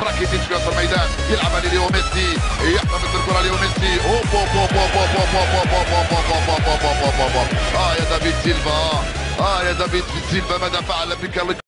راكيتيتش في وسط الميدان يلعب ليو ميسي يحتفظ بالكره ليو ميسي اوب اوب اوب آه يا دافيد سيلفا آه يا دافيد سيلفا ماذا فعل بك